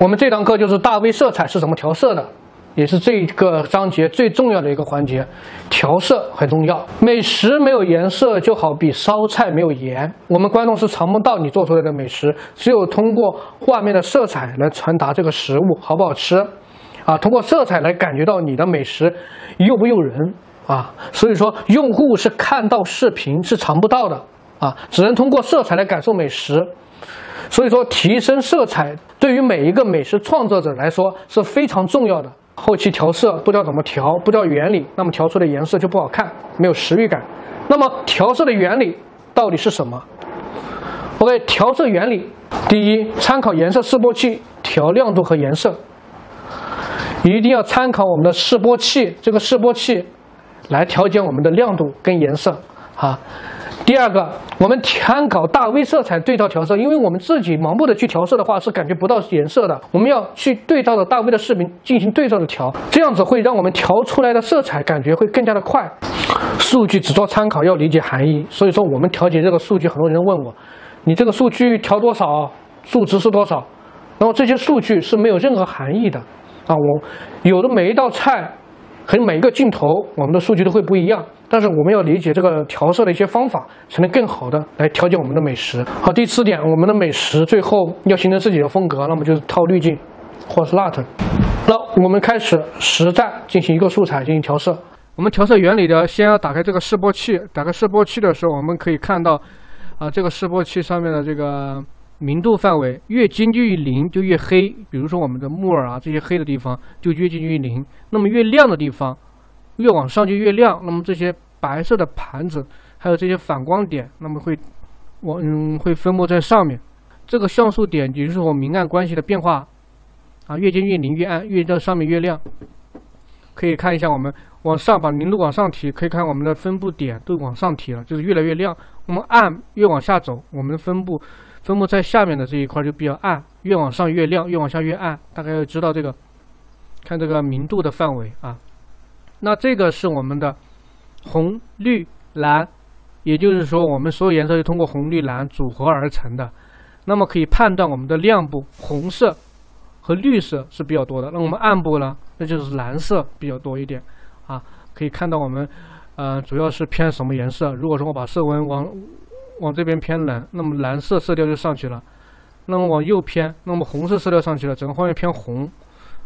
我们这堂课就是大 V 色彩是怎么调色的，也是这个章节最重要的一个环节。调色很重要，美食没有颜色就好比烧菜没有盐，我们观众是尝不到你做出来的美食，只有通过画面的色彩来传达这个食物好不好吃，啊，通过色彩来感觉到你的美食诱不诱人啊。所以说，用户是看到视频是尝不到的啊，只能通过色彩来感受美食。所以说，提升色彩对于每一个美食创作者来说是非常重要的。后期调色不知道怎么调，不知道原理，那么调出的颜色就不好看，没有食欲感。那么调色的原理到底是什么？OK，调色原理，第一，参考颜色示波器调亮度和颜色，一定要参考我们的示波器，这个示波器来调节我们的亮度跟颜色啊。第二个，我们参考大 V 色彩对照调色，因为我们自己盲目的去调色的话是感觉不到颜色的，我们要去对照着大 V 的视频进行对照的调，这样子会让我们调出来的色彩感觉会更加的快。数据只做参考，要理解含义。所以说我们调节这个数据，很多人问我，你这个数据调多少，数值是多少？然后这些数据是没有任何含义的啊，我有的每一道菜。和每一个镜头，我们的数据都会不一样，但是我们要理解这个调色的一些方法，才能更好的来调节我们的美食。好，第四点，我们的美食最后要形成自己的风格，那么就是套滤镜或是 LUT。那我们开始实战进行一个素材进行调色。我们调色原理的，先要打开这个示波器，打开示波器的时候，我们可以看到，啊，这个示波器上面的这个。明度范围越接近于零就越黑，比如说我们的木耳啊这些黑的地方就越接近于零，那么越亮的地方越往上就越亮，那么这些白色的盘子还有这些反光点，那么会往嗯会分布在上面。这个像素点也就是我明暗关系的变化啊，越接近于零越暗，越到上面越亮。可以看一下我们往上把明度往上提，可以看我们的分布点都往上提了，就是越来越亮。我们暗越往下走，我们的分布。分布在下面的这一块就比较暗，越往上越亮，越往下越暗。大概要知道这个，看这个明度的范围啊。那这个是我们的红、绿、蓝，也就是说我们所有颜色是通过红、绿、蓝组合而成的。那么可以判断我们的亮部红色和绿色是比较多的。那我们暗部呢，那就是蓝色比较多一点啊。可以看到我们呃主要是偏什么颜色？如果说我把色温往往这边偏蓝，那么蓝色色调就上去了；那么往右偏，那么红色色调上去了，整个画面偏红。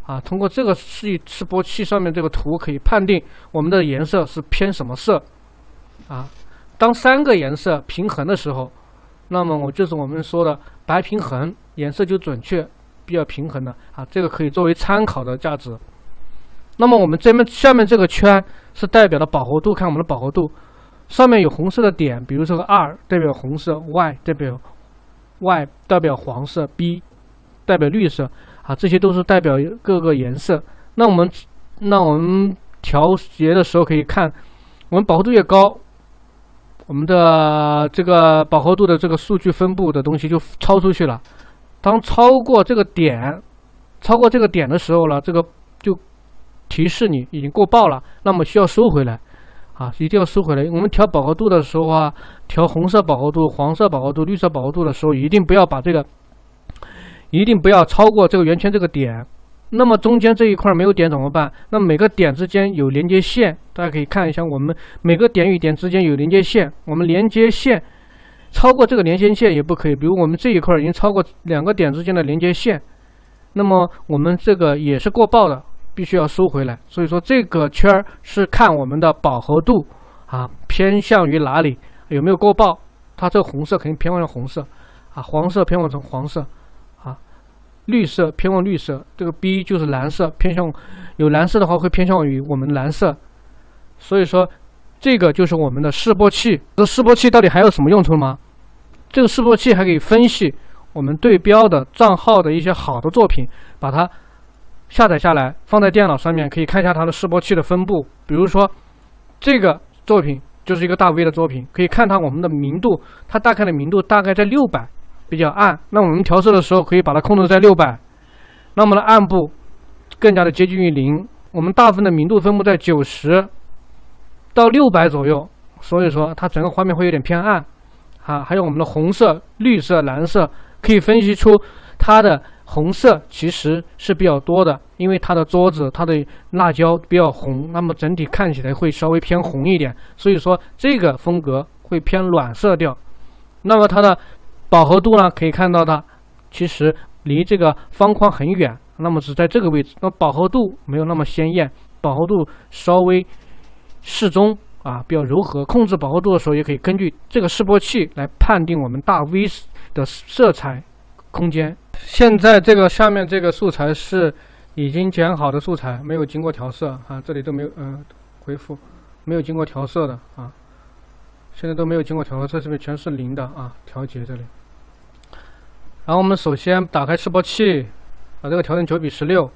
啊，通过这个示示波器上面这个图可以判定我们的颜色是偏什么色。啊，当三个颜色平衡的时候，那么我就是我们说的白平衡，颜色就准确，比较平衡的。啊，这个可以作为参考的价值。那么我们这边下面这个圈是代表的饱和度，看我们的饱和度。上面有红色的点，比如说个二代表红色，Y 代表 Y 代表黄色，B 代表绿色，啊，这些都是代表各个颜色。那我们那我们调节的时候可以看，我们饱和度越高，我们的这个饱和度的这个数据分布的东西就超出去了。当超过这个点，超过这个点的时候呢，这个就提示你已经过曝了，那么需要收回来。啊，一定要收回来。我们调饱和度的时候啊，调红色饱和度、黄色饱和度、绿色饱和度的时候，一定不要把这个，一定不要超过这个圆圈这个点。那么中间这一块没有点怎么办？那每个点之间有连接线，大家可以看一下，我们每个点与点之间有连接线，我们连接线超过这个连接线也不可以。比如我们这一块已经超过两个点之间的连接线，那么我们这个也是过曝的。必须要收回来，所以说这个圈儿是看我们的饱和度啊，偏向于哪里，有没有过曝？它这个红色肯定偏往红色，啊，黄色偏往成黄色，啊，绿色偏往绿色，这个 B 就是蓝色，偏向有蓝色的话会偏向于我们蓝色，所以说这个就是我们的示波器。这示波器到底还有什么用处吗？这个示波器还可以分析我们对标的账号的一些好的作品，把它。下载下来，放在电脑上面，可以看一下它的示波器的分布。比如说，这个作品就是一个大 V 的作品，可以看它我们的明度，它大概的明度大概在六百，比较暗。那我们调色的时候可以把它控制在六百。那么的，暗部更加的接近于零。我们大部分的明度分布在九十到六百左右，所以说它整个画面会有点偏暗。啊，还有我们的红色、绿色、蓝色，可以分析出它的。红色其实是比较多的，因为它的桌子、它的辣椒比较红，那么整体看起来会稍微偏红一点。所以说这个风格会偏暖色调。那么它的饱和度呢，可以看到它其实离这个方框很远，那么只在这个位置，那饱和度没有那么鲜艳，饱和度稍微适中啊，比较柔和。控制饱和度的时候，也可以根据这个示波器来判定我们大 V 的色彩空间。现在这个下面这个素材是已经剪好的素材，没有经过调色啊，这里都没有嗯回复，没有经过调色的啊，现在都没有经过调色，这上面全是零的啊，调节这里。然后我们首先打开示波器，把这个调成九比十六，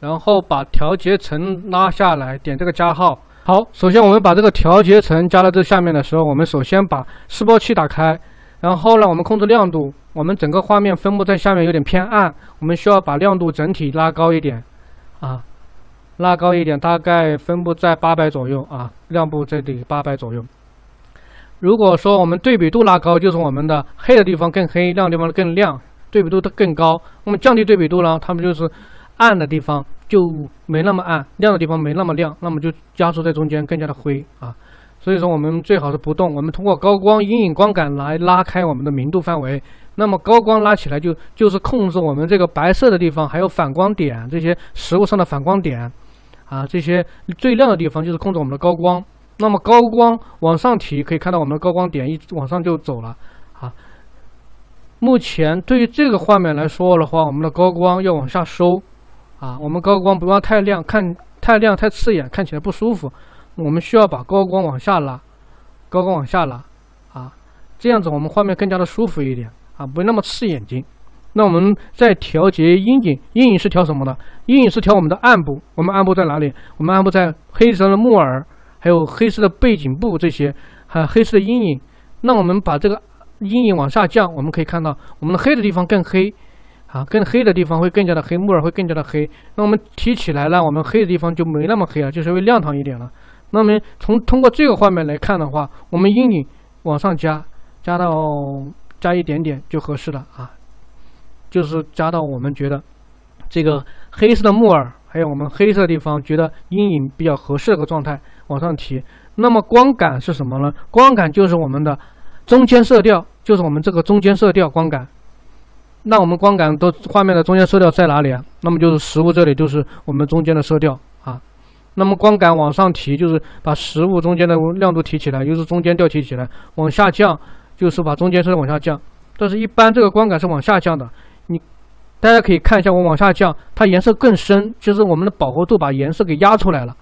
然后把调节层拉下来，点这个加号。好，首先我们把这个调节层加到这下面的时候，我们首先把示波器打开，然后呢，我们控制亮度。我们整个画面分布在下面有点偏暗，我们需要把亮度整体拉高一点，啊，拉高一点，大概分布在八百左右啊，亮度这里八百左右。如果说我们对比度拉高，就是我们的黑的地方更黑，亮的地方更亮，对比度它更高。那么降低对比度呢，它们就是暗的地方就没那么暗，亮的地方没那么亮，那么就加速在中间更加的灰啊。所以说我们最好是不动，我们通过高光阴影光感来拉开我们的明度范围。那么高光拉起来就就是控制我们这个白色的地方，还有反光点这些实物上的反光点，啊，这些最亮的地方就是控制我们的高光。那么高光往上提，可以看到我们的高光点一往上就走了，啊。目前对于这个画面来说的话，我们的高光要往下收，啊，我们高光不要太亮，看太亮太刺眼，看起来不舒服。我们需要把高光往下拉，高光往下拉，啊，这样子我们画面更加的舒服一点。啊，不那么刺眼睛。那我们再调节阴影，阴影是调什么呢？阴影是调我们的暗部。我们暗部在哪里？我们暗部在黑色的木耳，还有黑色的背景布这些，还有黑色的阴影。那我们把这个阴影往下降，我们可以看到我们的黑的地方更黑，啊，更黑的地方会更加的黑，木耳会更加的黑。那我们提起来呢，我们黑的地方就没那么黑了，就稍微亮堂一点了。那么从通过这个画面来看的话，我们阴影往上加，加到。加一点点就合适了啊，就是加到我们觉得这个黑色的木耳，还有我们黑色地方觉得阴影比较合适的个状态往上提。那么光感是什么呢？光感就是我们的中间色调，就是我们这个中间色调光感。那我们光感都画面的中间色调在哪里啊？那么就是实物这里就是我们中间的色调。那么光感往上提，就是把实物中间的亮度提起来，又是中间调提起来，往下降。就是把中间色往下降，但是一般这个光感是往下降的。你大家可以看一下，我往下降，它颜色更深，就是我们的饱和度把颜色给压出来了。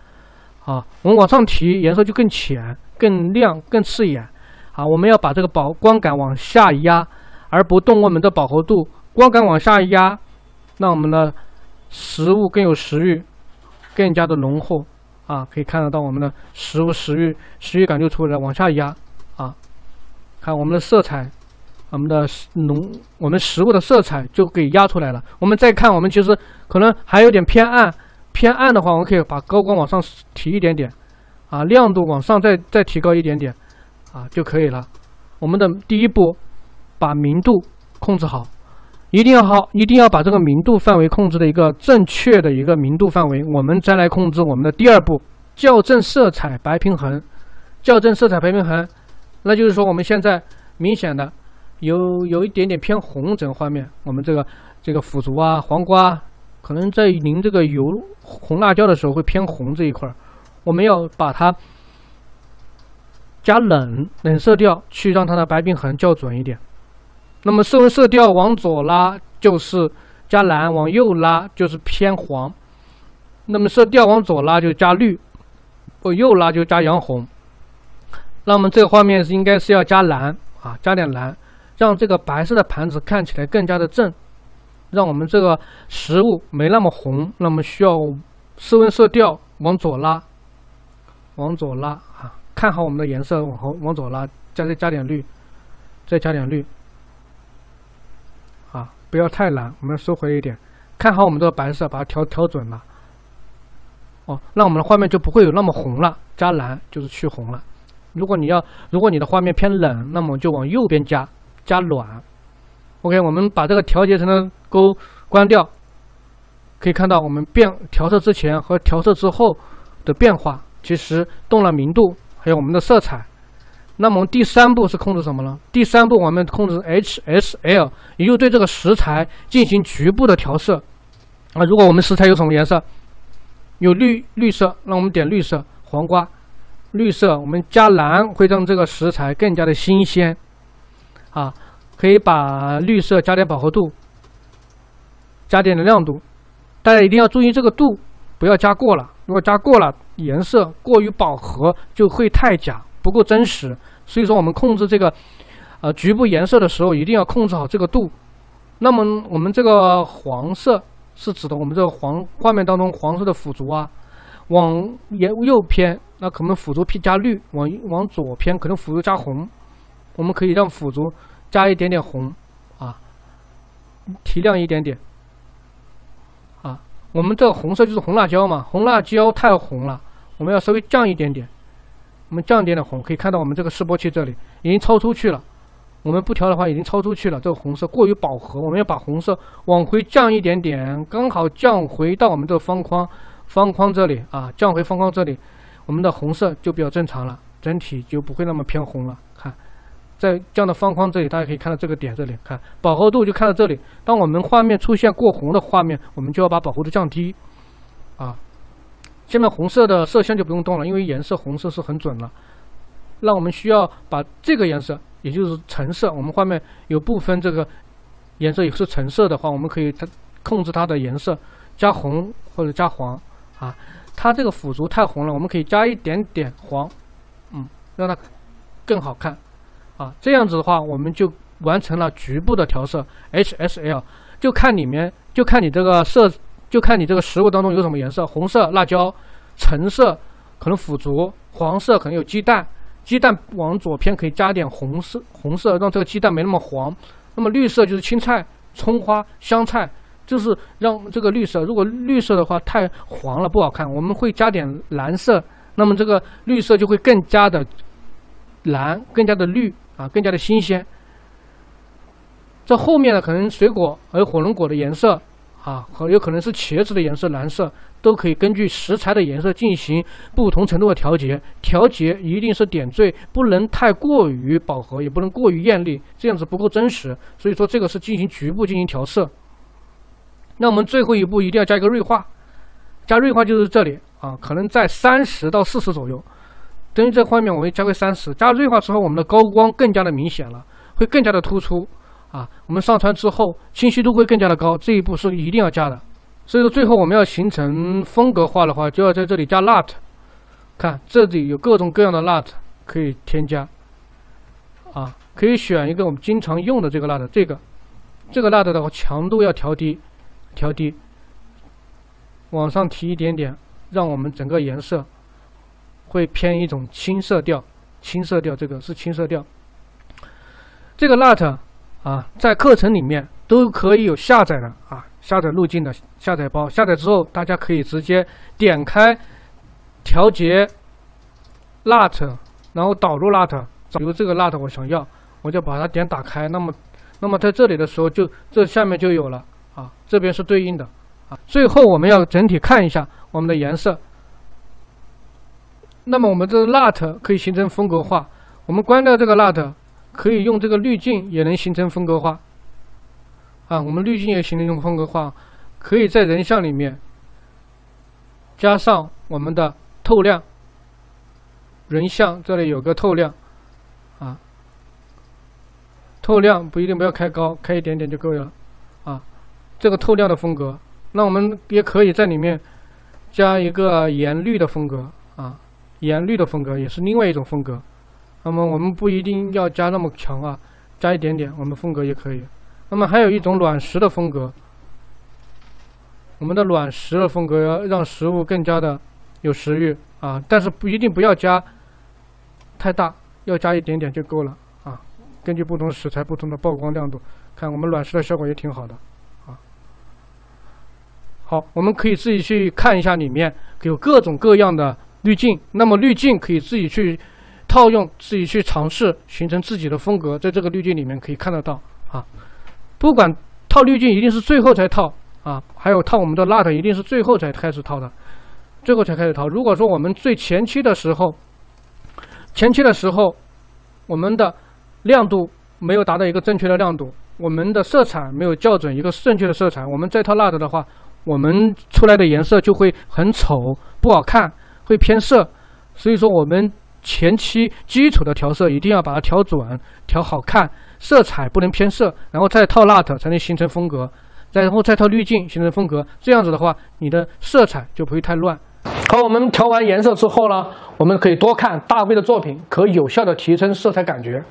啊，我们往上提，颜色就更浅、更亮、更刺眼。啊，我们要把这个饱光感往下压，而不动我们的饱和度。光感往下压，让我们的食物更有食欲，更加的浓厚。啊，可以看得到我们的食物食欲食欲感就出来了，往下压。啊看我们的色彩，我们的浓，我们食物的色彩就给压出来了。我们再看，我们其实可能还有点偏暗，偏暗的话，我们可以把高光往上提一点点，啊，亮度往上再再提高一点点，啊就可以了。我们的第一步，把明度控制好，一定要好，一定要把这个明度范围控制的一个正确的一个明度范围。我们再来控制我们的第二步，校正色彩白平衡，校正色彩白平衡。那就是说，我们现在明显的有有一点点偏红，整个画面，我们这个这个腐竹啊、黄瓜，可能在淋这个油红辣椒的时候会偏红这一块儿，我们要把它加冷冷色调，去让它的白平衡校准一点。那么色温色调往左拉就是加蓝，往右拉就是偏黄。那么色调往左拉就加绿，往右拉就加洋红。那么这个画面是应该是要加蓝啊，加点蓝，让这个白色的盘子看起来更加的正，让我们这个食物没那么红。那么需要色温色调往左拉，往左拉啊，看好我们的颜色往后往左拉，再再加点绿，再加点绿，不要太蓝，我们收回一点，看好我们这个白色，把它调调准了。哦，那我们的画面就不会有那么红了，加蓝就是去红了。如果你要，如果你的画面偏冷，那么就往右边加，加暖。OK，我们把这个调节层的勾关掉，可以看到我们变调色之前和调色之后的变化，其实动了明度，还有我们的色彩。那么第三步是控制什么呢？第三步我们控制 HSL，也就对这个食材进行局部的调色。啊，如果我们食材有什么颜色，有绿绿色，那我们点绿色，黄瓜，绿色，我们加蓝会让这个食材更加的新鲜。啊，可以把绿色加点饱和度，加点的亮度，大家一定要注意这个度，不要加过了。如果加过了，颜色过于饱和就会太假，不够真实。所以说，我们控制这个，呃，局部颜色的时候，一定要控制好这个度。那么，我们这个黄色是指的我们这个黄画面当中黄色的辅助啊，往右右偏，那可能辅助偏加绿；往往左偏，可能辅助加红。我们可以让辅助加一点点红，啊，提亮一点点，啊，我们这个红色就是红辣椒嘛，红辣椒太红了，我们要稍微降一点点。我们降点的红，可以看到我们这个示波器这里已经超出去了。我们不调的话，已经超出去了。这个红色过于饱和，我们要把红色往回降一点点，刚好降回到我们这个方框方框这里啊，降回方框这里，我们的红色就比较正常了，整体就不会那么偏红了。看，在降到方框这里，大家可以看到这个点这里，看饱和度就看到这里。当我们画面出现过红的画面，我们就要把饱和度降低，啊。下面红色的色相就不用动了，因为颜色红色是很准了。那我们需要把这个颜色，也就是橙色，我们画面有部分这个颜色也是橙色的话，我们可以它控制它的颜色，加红或者加黄啊。它这个辅助太红了，我们可以加一点点黄，嗯，让它更好看啊。这样子的话，我们就完成了局部的调色。HSL 就看里面，就看你这个色。就看你这个食物当中有什么颜色，红色辣椒，橙色可能腐竹，黄色可能有鸡蛋，鸡蛋往左偏可以加点红色，红色让这个鸡蛋没那么黄。那么绿色就是青菜、葱花、香菜，就是让这个绿色。如果绿色的话太黄了不好看，我们会加点蓝色，那么这个绿色就会更加的蓝，更加的绿啊，更加的新鲜。这后面呢，可能水果还有火龙果的颜色。啊，和有可能是茄子的颜色蓝色，都可以根据食材的颜色进行不同程度的调节。调节一定是点缀，不能太过于饱和，也不能过于艳丽，这样子不够真实。所以说这个是进行局部进行调色。那我们最后一步一定要加一个锐化，加锐化就是这里啊，可能在三十到四十左右。等于这画面我会加个三十，加锐化之后，我们的高光更加的明显了，会更加的突出。啊，我们上传之后清晰度会更加的高，这一步是一定要加的。所以说最后我们要形成风格化的话，就要在这里加 LUT。看这里有各种各样的 LUT 可以添加。啊，可以选一个我们经常用的这个 LUT，这个这个 LUT 的话强度要调低，调低，往上提一点点，让我们整个颜色会偏一种青色调。青色调这个是青色调。这个 LUT。啊，在课程里面都可以有下载的啊，下载路径的下载包。下载之后，大家可以直接点开调节 LUT，然后导入 LUT。比如这个 LUT 我想要，我就把它点打开。那么，那么在这里的时候，就这下面就有了啊，这边是对应的啊。最后我们要整体看一下我们的颜色。那么我们这 LUT 可以形成风格化。我们关掉这个 LUT。可以用这个滤镜也能形成风格化，啊，我们滤镜也形成一种风格化，可以在人像里面加上我们的透亮，人像这里有个透亮，啊，透亮不一定不要开高，开一点点就够了，啊，这个透亮的风格，那我们也可以在里面加一个颜绿的风格，啊，颜绿的风格也是另外一种风格。那么我们不一定要加那么强啊，加一点点，我们风格也可以。那么还有一种卵石的风格，我们的卵石的风格要让食物更加的有食欲啊，但是不一定不要加太大，要加一点点就够了啊。根据不同食材不同的曝光亮度，看我们卵石的效果也挺好的啊。好，我们可以自己去看一下里面有各种各样的滤镜，那么滤镜可以自己去。套用自己去尝试，形成自己的风格，在这个滤镜里面可以看得到啊。不管套滤镜，一定是最后才套啊，还有套我们的 LUT 一定是最后才开始套的，最后才开始套。如果说我们最前期的时候，前期的时候，我们的亮度没有达到一个正确的亮度，我们的色彩没有校准一个正确的色彩，我们再套 LUT 的话，我们出来的颜色就会很丑，不好看，会偏色。所以说，我们前期基础的调色一定要把它调准、调好看，色彩不能偏色，然后再套 LUT 才能形成风格，再然后再套滤镜形成风格。这样子的话，你的色彩就不会太乱。好，我们调完颜色之后呢，我们可以多看大 V 的作品，可有效的提升色彩感觉。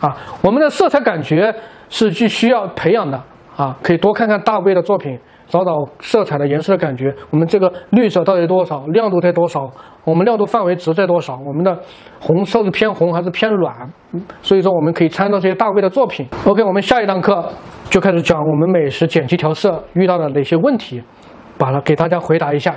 啊，我们的色彩感觉是需需要培养的啊，可以多看看大 V 的作品。找找色彩的颜色的感觉，我们这个绿色到底多少，亮度在多少，我们亮度范围值在多少，我们的红色是偏红还是偏软？所以说我们可以参照这些大 V 的作品。OK，我们下一堂课就开始讲我们美食剪辑调色遇到的哪些问题，把它给大家回答一下。